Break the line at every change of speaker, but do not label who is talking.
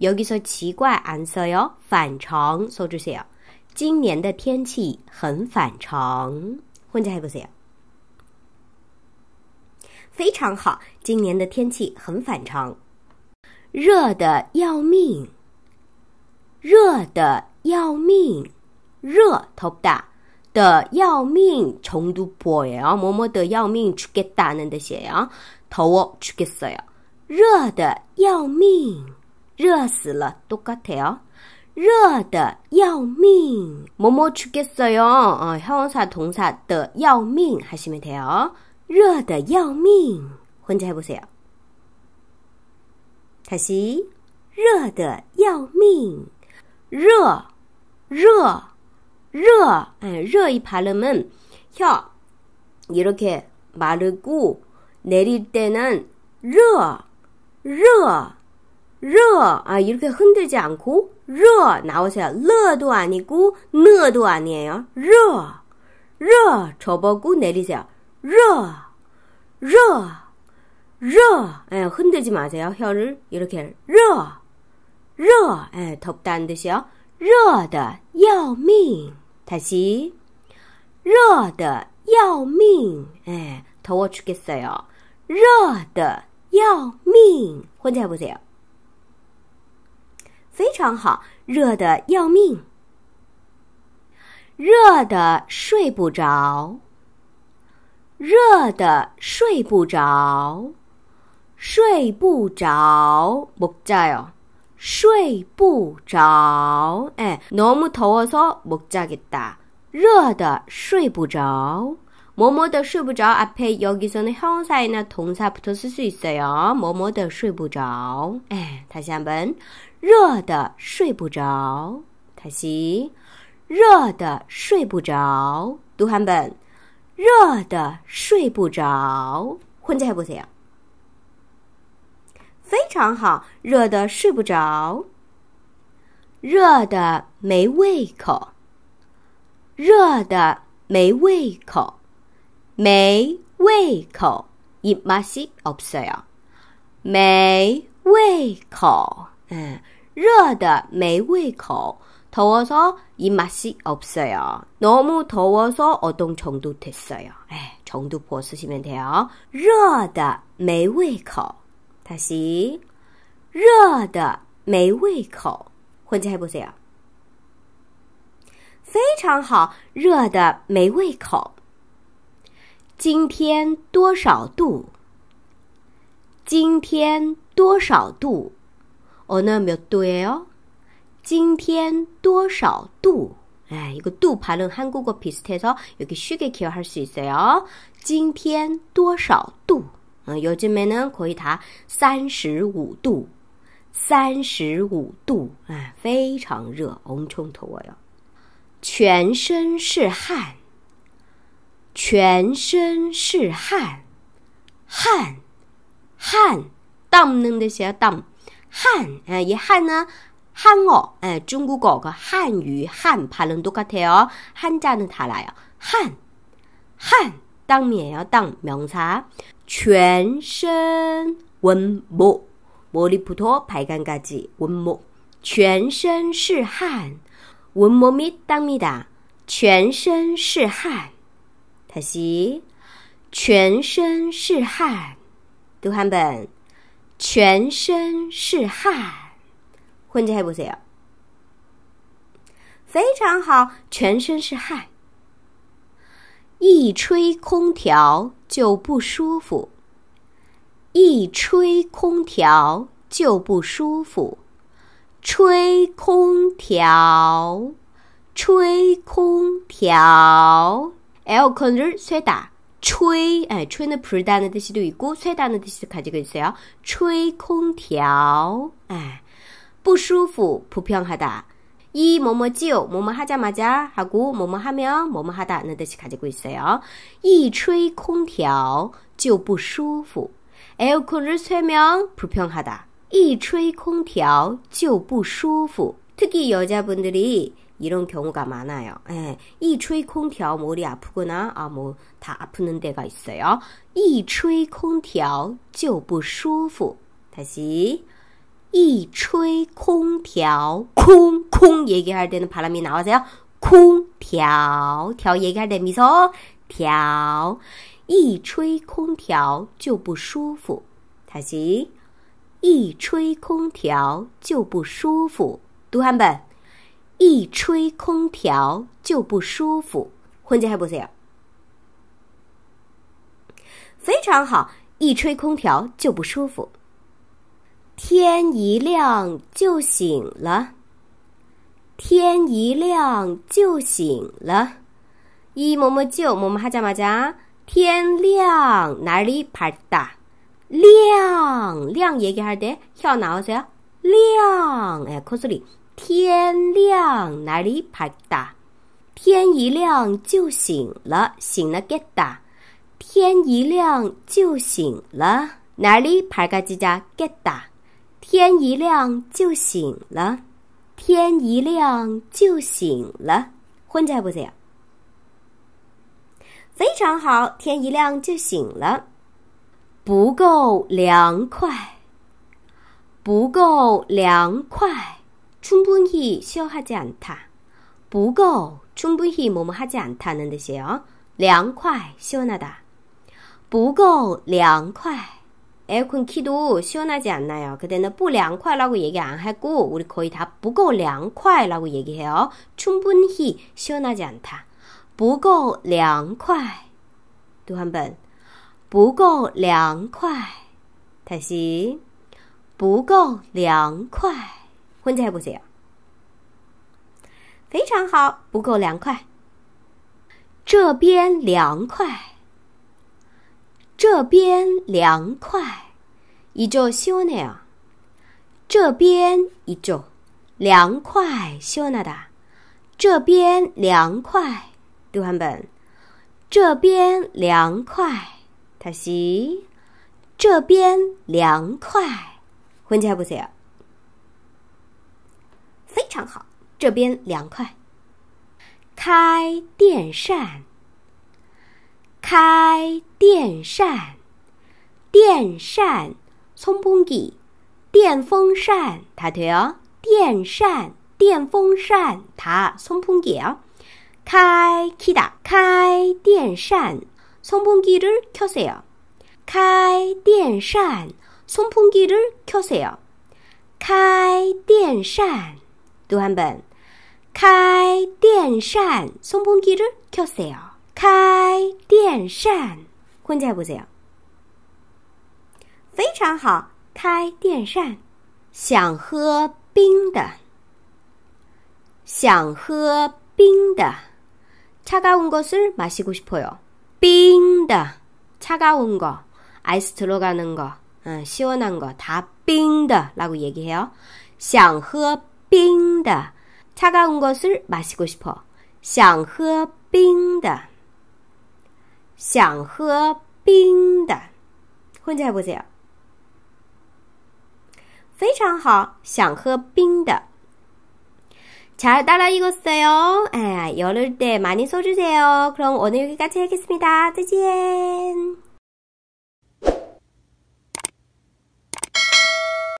여기서 지과 안 써요. 反常 써주세요. 今年的天气很反常. 혼자 해보세요. 非常好.今年的天气很反常.热的要命.热的要命.热 덥다. 的要命 정도 보여요. 뭐뭐的要命 죽겠다는 뜻이에요. 더워 죽겠어요. 热的要命. 热死了，똑같아 요。 热的要命，뭐뭐죽겠어 요。 啊，형사동사的要命하시면돼 요。 热的要命，혼자해보세 요。 다시热的要命，热，热，热，哎，热이발음은혀이렇게마르고내릴때는热，热。 热啊이렇게 흔들지 않고 热 나오세요. 러도 아니고 너도 아니에요. 热, 热 접어고 내리세요. 热, 热, 热 예, 흔들지 마세요. 혀를 이렇게 热, 热 예, 덥다는 뜻이요. 热的要命 다시 热的要命 예, 더워 죽겠어요. 热的要命 혼자 해보세요. 非常好，热的要命，热的睡不着，热的睡不着，睡不着，목자 요， 睡不着，哎，너무더워서못자겠 다， 热的睡不着。뭐뭐더睡不着앞에여기서는형용사이나동사부터쓸수있어요뭐뭐더睡不着에다시한번 热的睡不着다시热的睡不着또한번热的睡不着혼자해보세요非常好热的睡不着热的没胃口热的没胃口没胃口입맛이없어요没胃口 예热的没胃口더워서입맛이없어요너무더워서어떤정도됐어요에정도보쓰시면돼요热的没胃口다시热的没胃口혼자해보세요非常好热的没胃口今天多少度？今天多少度？ 오늘몇도예 요？ 今天多少度？哎，이거도발음한국어비슷해서여기쉽게기억할수있어요今天多少度？嗯，요즘에는거의다三十五度，三十五度，哎，非常热，엄청더워 요。 全身是汗。全身是汗，汗，汗，땀는듯이야 땀， 汗，哎，이汗呢，汉어哎，中国国个汉语汉발음똑같아 요， 한자는달라 요， 汗，汗，当面要当名词，全身温목머리부터발간까지원 목， 全身是汗，温몸이땀이 다， 全身是汗。다시全身是汗，读한번 全身是汗，혼자해보세요非常好，全身是汗。一吹空调就不舒服，一吹空调就不舒服。吹空调，吹空调。 에어컨을 쇠다. 吹, 아, 吹는 불다는 뜻이도 있고 쇠다는 뜻이 가지고 있어요. 吹空调. 아, 不舒服，不平哈达。이 뭐뭐지요 뭐뭐 하자마자 하고 뭐뭐 하면 뭐뭐 하다는 뜻이 가지고 있어요. 一吹空调就不舒服. 에어컨을 쐬면 불평하다. 一吹空调就不舒服. 특히 여자분들이 이런 경우가 많아요. 예, 一吹空调 머리 아프거나 아 뭐 다 아프는 데가 있어요. 一吹空调就不舒服. 다시 一吹空调空空 얘기할 때는 바람이 나와서요. 콩调 调 얘기할 때 미소 调一吹空调就不舒服 다시 一吹空调就不舒服또 한 번. 一吹空调就不舒服. 혼자 해보세요. 非常好,一吹空调就不舒服.天一亮就醒了，天一亮就醒了。一么么就么么哈加嘛加，天亮哪里拍打？亮亮얘기할때혀나오세요亮哎，口子里 天亮哪里拍打？天一亮就醒了，醒了 get 打。天一亮就醒了，哪里拍个几家 get 打？天一亮就醒了，天一亮就醒了。混在不在？非常好，天一亮就醒了。不够凉快，不够凉快。 충분히시원하지않 다。 不够，충분히뭐뭐하지않다는뜻이에 요。 凉快，시원하 다。 不够凉快。 에어컨 키도 시원하지 않나요? 그때는 不凉快라고 얘기 안 하고 우리 거의 다 不够凉快라고 얘기해요. 충분히 시원하지 않다. 不够凉快. 또 한 번. 不够凉快. 다시 不够凉快. 혼자 해보세요. 非常好,不够凉快.这边凉快.这边凉快，一周修呢呀。这边一周凉快修那哒。这边凉快，读汉本。这边凉快，他是这边凉快。混起来不错， 非常好。这边凉快。开电扇。开电扇，电扇，送风机，电风扇，它对哦，电扇，电风扇，它送风机哦。开启的，开电扇，送风机를켜세 요。 开电扇，送风机를켜세 요。 开电扇， 读한번开电扇，送风机를켜세 요。 开电扇，混在不在？非常好，开电扇。想喝冰的，想喝冰的。차가운것을마시고싶어 요。 冰的，차가운 거， 아이스들어가는 거， 嗯，시원한 거， 다冰的라고얘기해 요。 想喝 冰的，차가운것을마시고싶 어。 想喝冰的。想喝冰的，混起来不行。非常好，想喝冰的。잘따라읽었어 요。 哎，열을때많이써주세 요。 그럼오늘여기까지하겠습니 다。 再见。